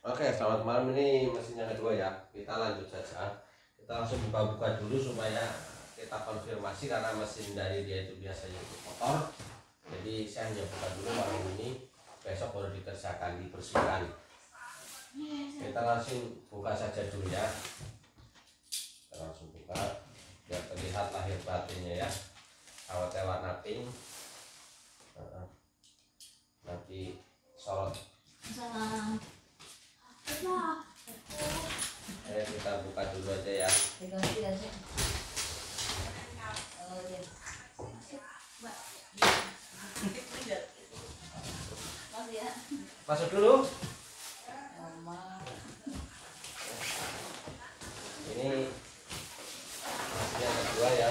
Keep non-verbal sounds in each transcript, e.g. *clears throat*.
Oke, selamat malam. Ini mesin yang kedua ya. Kita lanjut saja. Kita langsung buka-buka dulu supaya kita konfirmasi karena mesin dari dia itu biasanya itu kotor. Jadi saya hanya buka dulu malam ini. Besok baru dikerjakan, dibersihkan. Kita langsung buka saja dulu ya. Kita langsung buka biar terlihat lahir batinnya ya. Awetnya warna pink. Nanti sorot Salam. Ayo kita buka dulu aja ya. Pegang tidak sih? Oh iya. Mbak. Masih ya? Masuk dulu. Mama. Ini masih yang kedua ya.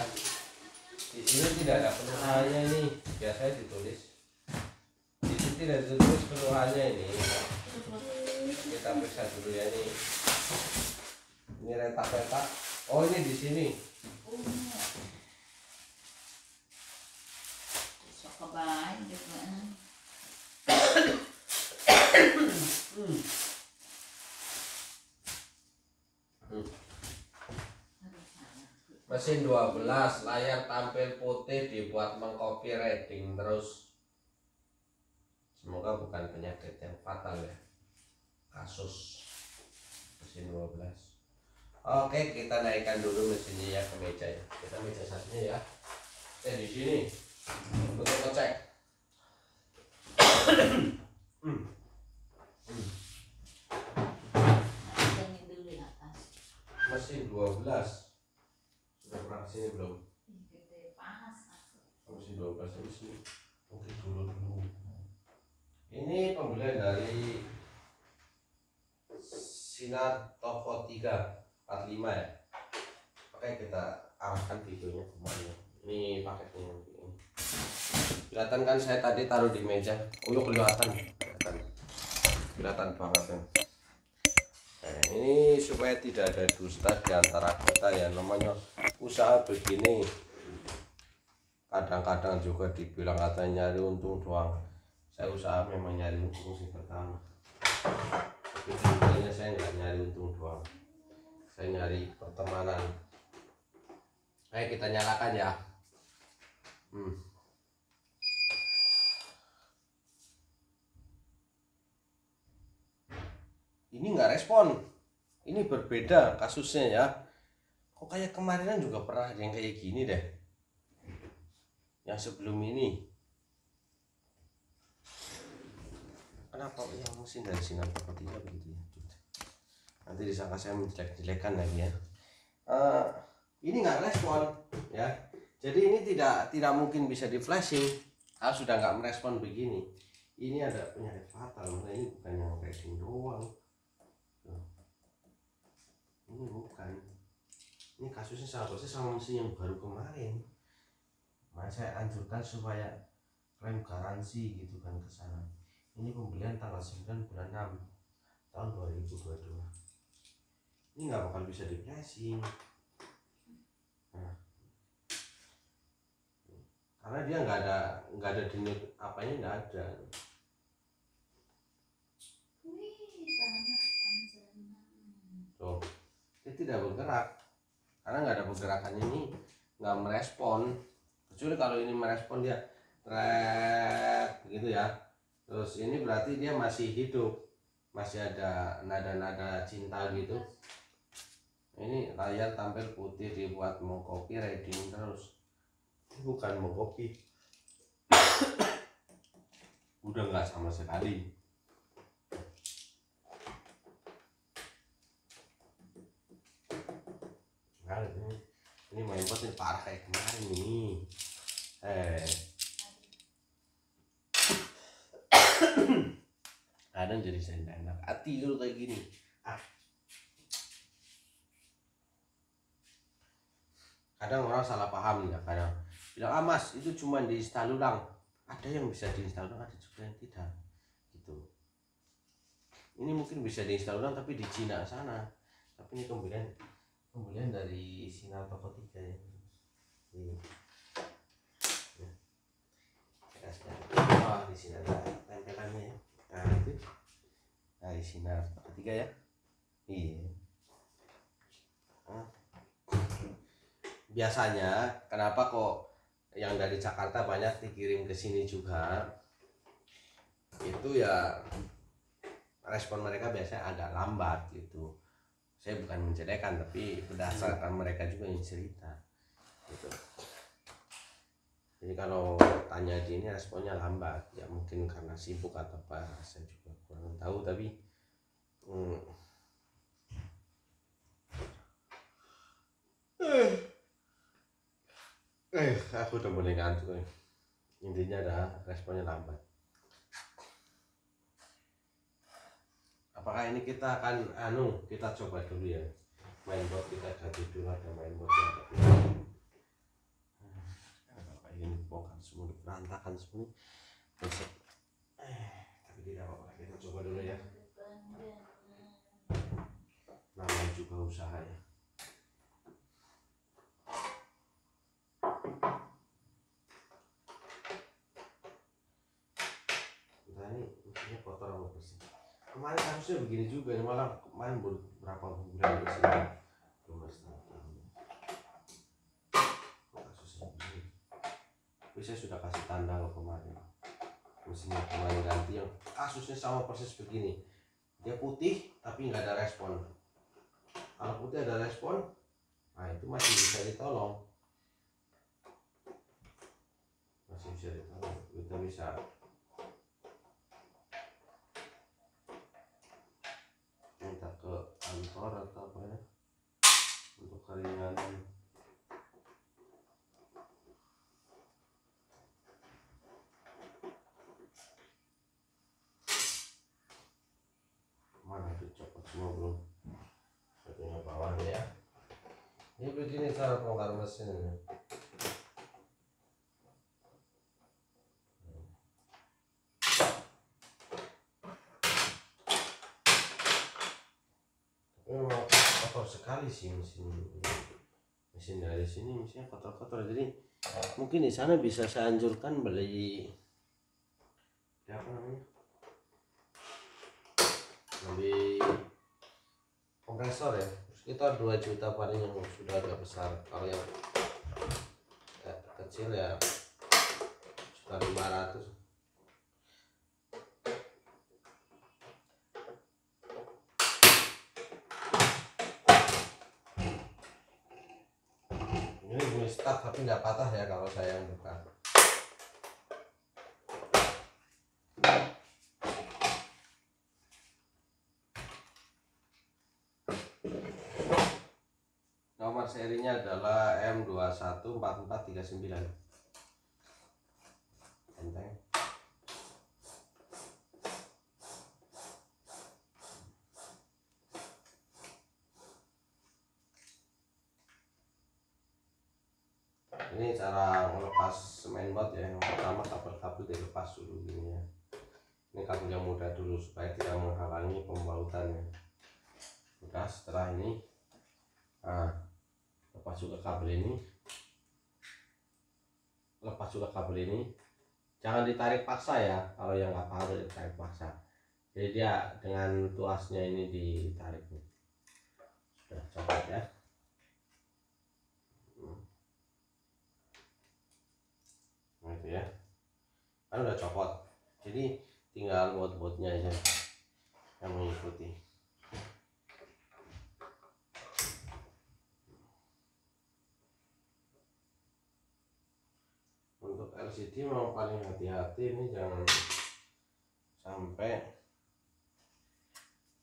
Di sini tidak ada penuhannya ini. Biasanya ditulis. Di sini tidak ditulis penuhannya ini. Kita periksa dulu ya ini. Ini retak-retak. Oh ini di sini. Sok kebaik juga. Mesin 12 layar tampil putih dibuat mengcopy rating terus. Semoga bukan penyakit yang fatal ya. Kasus mesin 12. Oke, kita naikkan dulu mesinnya ya ke meja ya. Kita meja satunya ya. Eh di sini untuk ngecek. *clears throat* Hmm. Mesin 12 sudah pernah ke sini belum? Ih, Gede panas aku. Mesin 12 ini sini. Oke dulu dulu. Ini pembelian dari Sinar Toko 3 45 ya. Oke kita arahkan videonya ke mana. Ini paketnya ini. Kelihatan kan saya tadi taruh di meja. Untuk kelihatan. Kelihatan. Kelihatan banget kan. Nah, ini supaya tidak ada dusta di antara kita ya namanya usaha begini. Kadang-kadang juga dibilang katanya nyari untung doang. Saya usaha memang nyari untung sih pertama. Tapi sebenarnya saya nggak nyari untung doang. Saya nyari pertemanan. Ayo kita nyalakan ya. Hmm. Ini nggak respon. Ini berbeda kasusnya ya. Kok kayak kemarinan juga pernah ada yang kayak gini deh? Yang sebelum ini. Kenapa yang mesin dari sinar sepertinya begitu ya? Nanti disangka saya menjelek-jelekan lagi ya. Eh, ini nggak respon ya. Jadi ini tidak tidak mungkin bisa di flashing. Ah sudah nggak merespon begini ini ada penyakit fatal. Ini bukan yang flashing doang. Ini bukan ini kasusnya persis sama mesin yang baru kemarin Makanya saya anjurkan supaya klaim garansi gitu kan ke sana. Ini pembelian tanggal 9 bulan 6 tahun 2022. Ini nggak bakal bisa di. Nah. Karena dia nggak ada nggak ada denyut apanya nggak ada. Wih, panas panjang. Tuh, dia tidak bergerak. Karena nggak ada pergerakan ini nggak merespon. Kecuali kalau ini merespon dia trek gitu ya. Terus ini berarti dia masih hidup, masih ada nada-nada cinta gitu. Ini layar tampil putih dibuat mau copy reading terus. Bukan mau copy. *coughs* Udah nggak sama sekali. Ini, ini main bot ini parah kayak kemarin nih. Eh. Kadang jadi saya enak hati dulu kayak gini. Ah. Kadang orang salah paham ya kadang bilang ah mas itu cuma diinstal ulang. Ada yang bisa diinstal ulang, ada juga yang tidak. Gitu. Ini mungkin bisa diinstal ulang tapi di Cina sana. Tapi ini pembelian pembelian dari sinar toko tiga ya. Ini. Ya. Wah di sini ada tempelannya ya. Nah itu. Matahari sinar ketiga ya. Iya. Hah? biasanya kenapa kok yang dari Jakarta banyak dikirim ke sini juga? Itu ya respon mereka biasanya agak lambat gitu saya bukan menjelekan tapi berdasarkan mereka juga yang cerita gitu. Jadi kalau tanya di ini responnya lambat. Ya mungkin karena sibuk atau apa saya juga kurang tahu tapi hmm, eh aku udah mulai ngantuk nih. intinya adalah responnya lambat apakah ini kita akan anu kita coba dulu ya. Main bot kita ganti dulu ada main bot yang ada kayak gini bongkar semua berantakan semua. Besok. Eh, tapi tidak apa-apa. Kita coba dulu ya. Namanya juga usaha ya. Entah ini kotor sama bersih kemarin harusnya begini juga nih malah kemarin berapa bulan di sini kasusnya begini? Tapi saya sudah kasih tanda loh kemarin. Mesinnya kemarin ganti yang kasusnya sama persis begini. Dia putih tapi nggak ada respon. Kalau putih ada respon nah itu masih bisa ditolong. Masih bisa ditolong kita bisa minta ke kantor atau apa ya? Untuk keringanan. Mana dicopot semua belum? Satunya bawah ya. Ini begini cara bongkar mesin ini Tapi memang kotor sekali sih mesin mesin dari sini mesinnya kotor-kotor. Jadi mungkin di sana bisa saya anjurkan beli beli apa namanya? Beli kompresor ya. Sekitar 2 juta paling yang sudah agak besar. Kalau yang ya, kecil ya sekitar 500 ini bunyi start tapi nggak patah ya kalau saya buka. Nomor serinya adalah M214439 enteng ini cara melepas mainboard ya yang pertama kabel-kabel dilepas dulu gini ya. Ini kabel yang mudah dulu supaya tidak menghalangi pembautannya. Udah setelah ini nah, lepas juga kabel ini. Lepas juga kabel ini. Jangan ditarik paksa ya kalau yang nggak paham ditarik paksa. Jadi dia dengan tuasnya ini ditarik. Sudah copot ya Hmm. nah itu ya kan udah copot. Jadi tinggal bot-botnya aja yang mengikuti. Untuk LCD memang paling hati-hati ini jangan sampai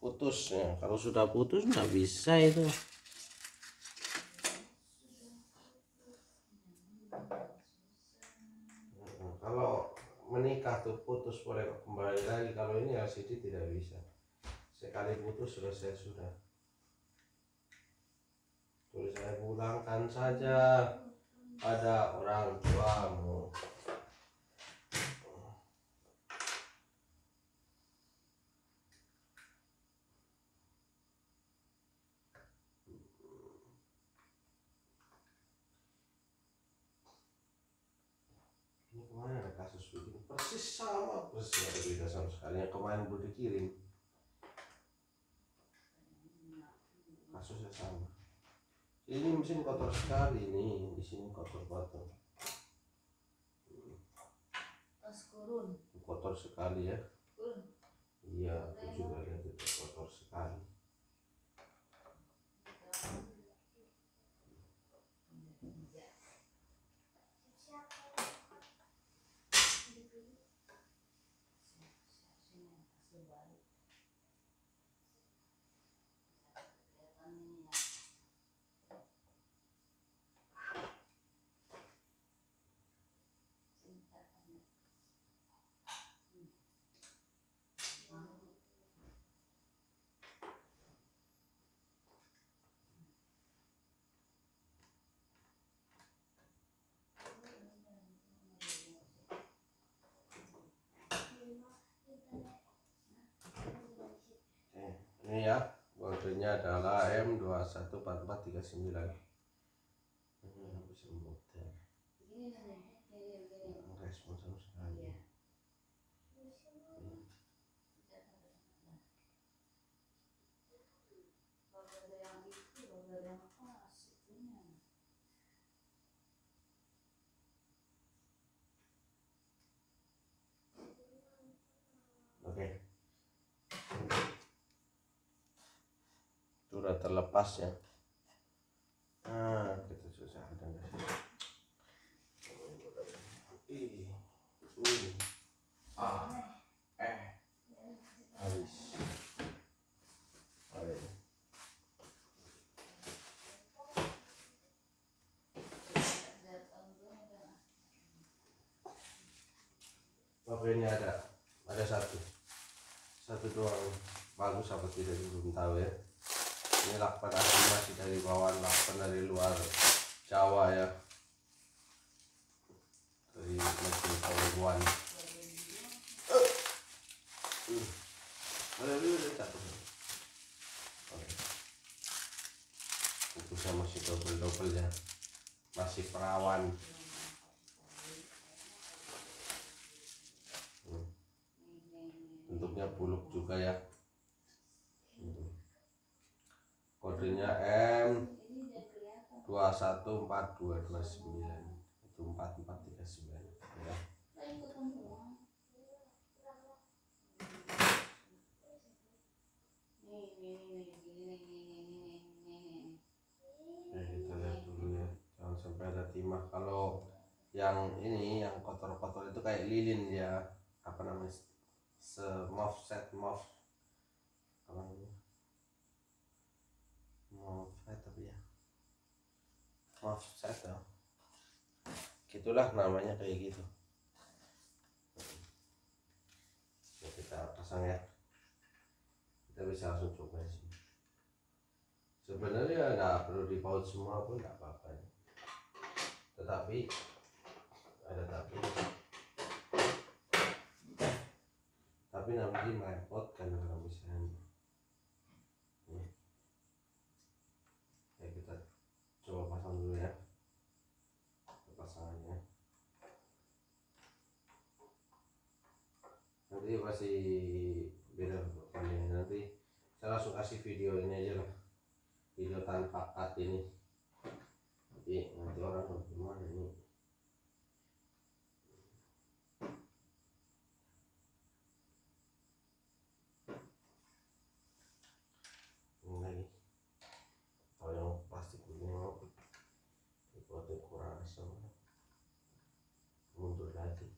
putus ya. Kalau sudah putus nggak bisa itu Nah, kalau menikah tuh putus boleh kembali lagi. Kalau ini LCD tidak bisa. Sekali putus selesai sudah. Saya pulangkan saja. Pada orang tuamu. Ini kemarin ada kasus begini persis sama persis ada beda sama sekali. Yang kemarin gue dikirim. Kasusnya sama. Ini mesin kotor sekali nih. Di sini kotor-kotor pas kurun. Kotor sekali ya. Iya aku juga lihat itu kotor sekali. Adalah M214439 ini yang bisa muter respon sama sekali oke itu udah terlepas ya. Nah kita susah ada nggak sih ah eh habis. Oke ini ada ada satu. Satu doang. Bagus apa tidak belum tahu ya lakban asli masih dari bawaan lakban dari luar Jawa ya. Dari mesin Taiwan Oke. Fokusnya masih double double ya. Masih perawan. Hmm. bentuknya buluk juga ya Hmm. Kodenya M. 214229 itu 4439 ya. Ya kita lihat dulu ya. Jangan sampai ada timah. Kalau yang ini yang kotor-kotor itu kayak lilin ya. Apa namanya? Se mof set mof apa namanya mof set tapi ya mof set ya gitulah namanya kayak gitu. Ya, kita pasang ya. Kita bisa langsung coba sih sebenarnya nggak perlu dipaut semua pun nggak apa-apa tetapi ada tapi. Tapi nanti merepotkan kalau misalnya ya. ya kita coba pasang dulu ya pasangannya nanti masih beda pokoknya nanti saya langsung kasih video ini aja lah. Video tanpa cut ini. Tapi nanti orang mau gimana ini ini lagi kalau yang plastik begini mau dibuatin kurang asam mundur lagi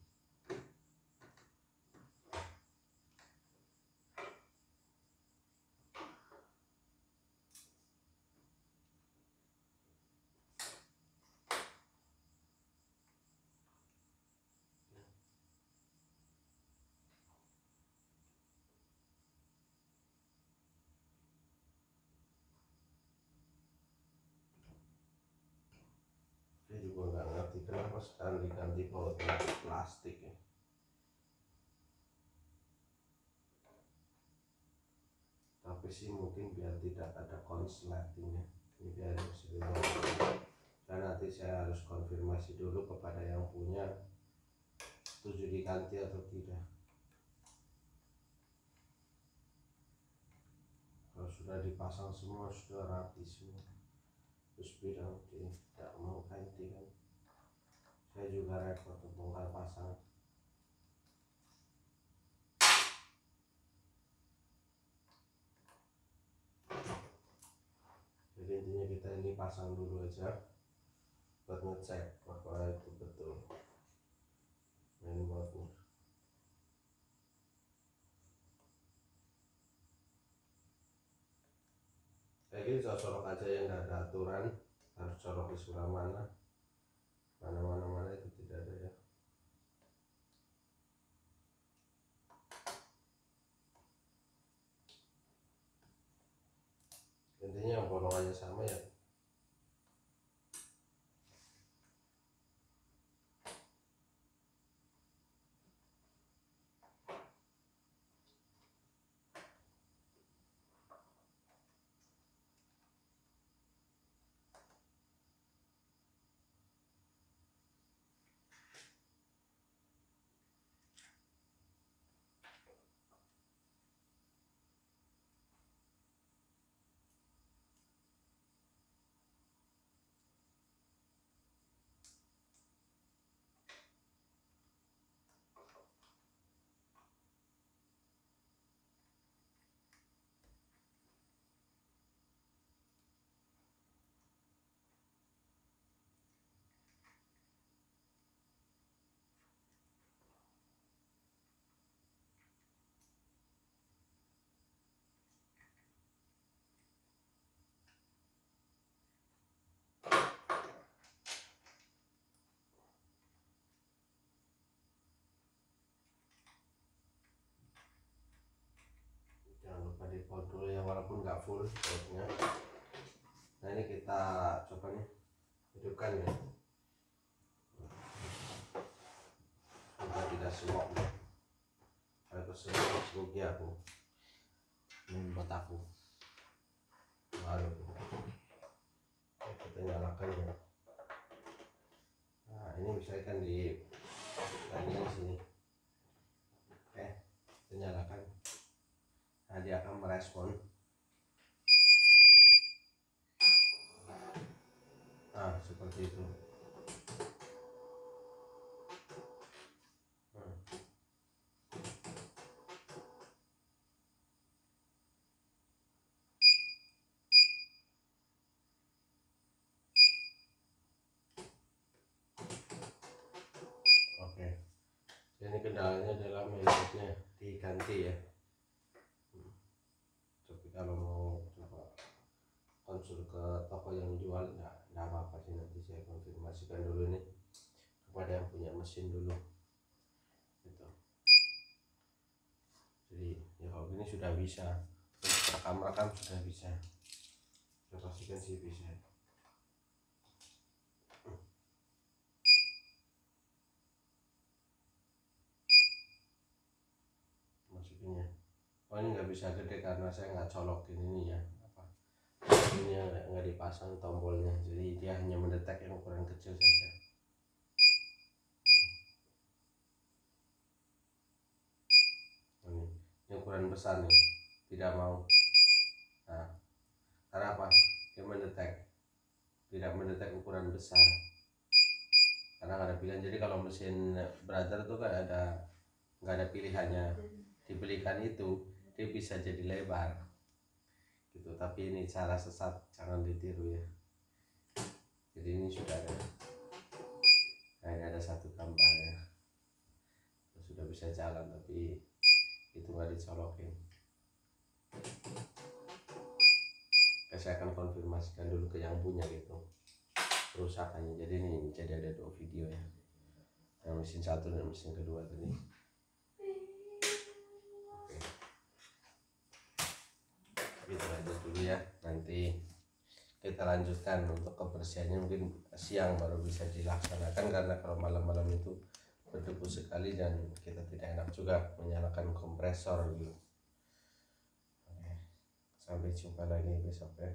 saya juga nggak kenapa sekarang diganti bautnya plastik ya. Tapi sih mungkin biar tidak ada konsletingnya ini biar dilengkapi. dan nanti saya harus konfirmasi dulu kepada yang punya setuju diganti atau tidak. Kalau sudah dipasang semua sudah rapi semua. Terus bilang tidak mau ganti kan saya juga repot untuk bongkar pasang jadi intinya kita ini pasang dulu aja buat ngecek bahwa itu betul. Mainboardnya kayak gini colok aja yang nggak ada aturan. Harus colok di sebelah mana mana mana itu tidak ada ya. Intinya yang bolongannya sama di pot dulu ya walaupun nggak full potnya nah ini kita coba nih hidupkan ya. Sudah tidak semok kalau kesemok rugi aku. Ini buat aku. Baru. Kita nyalakan ya. Nah ini misalkan di bagian sini. Oke kita nyalakan nah dia akan merespon. Nah seperti itu. Hmm. oke. Ini kendalanya adalah mainboardnya diganti ya kalau mau coba konsul ke toko yang jual nggak nggak apa-apa sih. Nanti saya konfirmasikan dulu nih kepada yang punya mesin dulu. Gitu. Jadi ya kalau gini sudah bisa. Rekam-rekam sudah bisa. Saya pastikan sih bisa oh ini nggak bisa gede karena saya nggak colokin ini ya apa ini nggak dipasang tombolnya. Jadi dia hanya mendetek yang ukuran kecil saja. Ini ini ukuran besar nih tidak mau. Nah karena apa? Dia mendetek. Tidak mendetek ukuran besar. Karena nggak ada pilihan. Jadi kalau mesin brother tuh kan ada nggak ada pilihannya. Dibelikan itu dia bisa jadi lebar. Gitu. Tapi ini cara sesat jangan ditiru ya. Jadi ini sudah ada. Nah ini ada satu gambarnya sudah bisa jalan tapi itu nggak dicolokin. Oke, saya akan konfirmasikan dulu ke yang punya gitu. Kerusakannya. Jadi ini jadi ada dua video ya. Yang mesin satu dan mesin kedua tadi gitu aja dulu ya. Nanti kita lanjutkan untuk kebersihannya. Mungkin siang baru bisa dilaksanakan karena kalau malam-malam itu berdebu sekali dan kita tidak enak juga menyalakan kompresor gitu. Sampai jumpa lagi besok ya